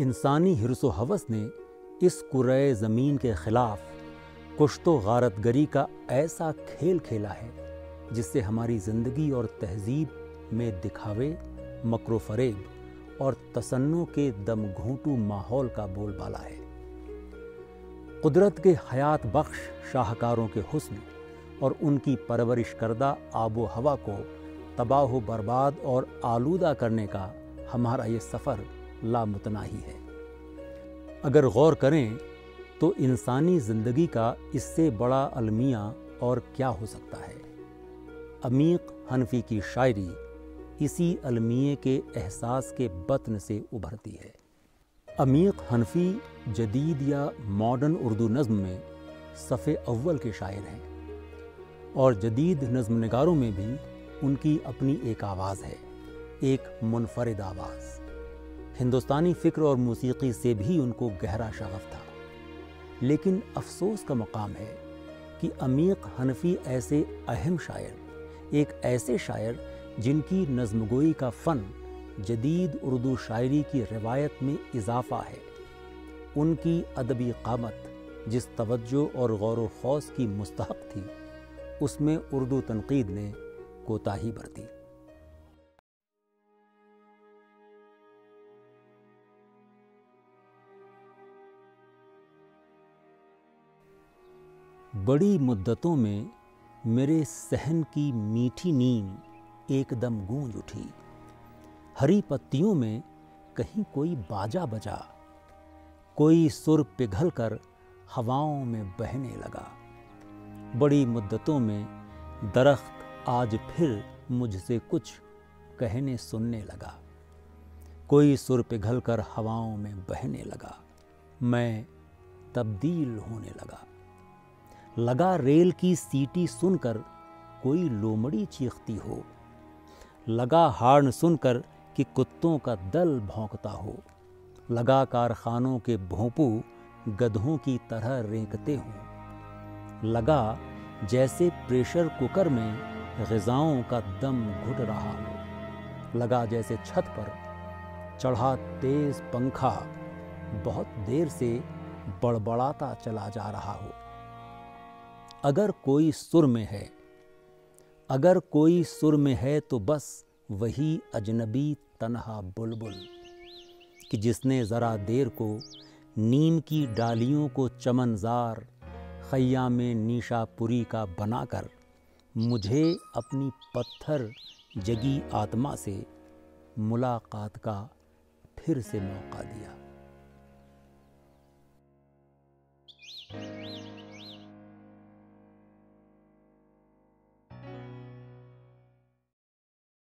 انسانی حرس و حوث نے اس کرے زمین کے خلاف کشت و غارت گری کا ایسا کھیل کھیلا ہے جس سے ہماری زندگی اور تہذیب میں دکھاوے، مکر و فریب اور تصنع کے دم گھونٹو ماحول کا بول بالا ہے۔ قدرت کے حیات بخش شاہکاروں کے حسن اور ان کی پرورش کردہ آب و ہوا کو تباہ و برباد اور آلودہ کرنے کا ہمارا یہ سفر لامتناہی ہے۔ اگر غور کریں تو انسانی زندگی کا اس سے بڑا المیہ اور کیا ہو سکتا ہے؟ عمیق حنفی کی شاعری اسی المیے کے احساس کے بطن سے ابھرتی ہے۔ عمیق حنفی جدید یا ماڈرن اردو نظم میں صف اول کے شاعر ہیں اور جدید نظم نگاروں میں بھی ان کی اپنی ایک آواز ہے، ایک منفرد آواز۔ ہندوستانی فکر اور موسیقی سے بھی ان کو گہرا شغف تھا۔ لیکن افسوس کا مقام ہے کہ عمیق حنفی ایسے اہم شاعر، ایک ایسے شاعر جن کی نظم گوئی کا فن جدید اردو شاعری کی روایت میں اضافہ ہے۔ ان کی ادبی قامت جس توجہ اور غور و خوص کی مستحق تھی، اس میں اردو تنقید نے کوتاہی برتی۔ بڑی مدتوں میں میرے سہن کی میٹھی نیند ایک دم گونج اٹھی۔ ہری پتیوں میں کہیں کوئی باجا بجا، کوئی سر پگھل کر ہواؤں میں بہنے لگا۔ بڑی مدتوں میں درخت آج پھر مجھ سے کچھ کہنے سننے لگا۔ کوئی سر پگھل کر ہواؤں میں بہنے لگا۔ میں تبدیل ہونے لگا۔ لگا ریل کی سیٹی سن کر کوئی لومڑی چیختی ہو۔ لگا ہارن سن کر کہ کتوں کا دل بھونکتا ہو۔ لگا کارخانوں کے بھونپو گدھوں کی طرح رینکتے ہوں۔ لگا جیسے پریشر کوکر میں غذاؤں کا دم گھٹ رہا ہو۔ لگا جیسے چھت پر چڑھا تیز پنکھا بہت دیر سے بڑبڑاتا چلا جا رہا ہو۔ اگر کوئی سر میں ہے، اگر کوئی سر میں ہے تو بس وہی اجنبی تنہا بلبل، کہ جس نے ذرا دیر کو نیم کی ڈالیوں کو چمن زار خیام میں نیشا پوری کا بنا کر مجھے اپنی پتھر جگی آتما سے ملاقات کا پھر سے موقع دیا۔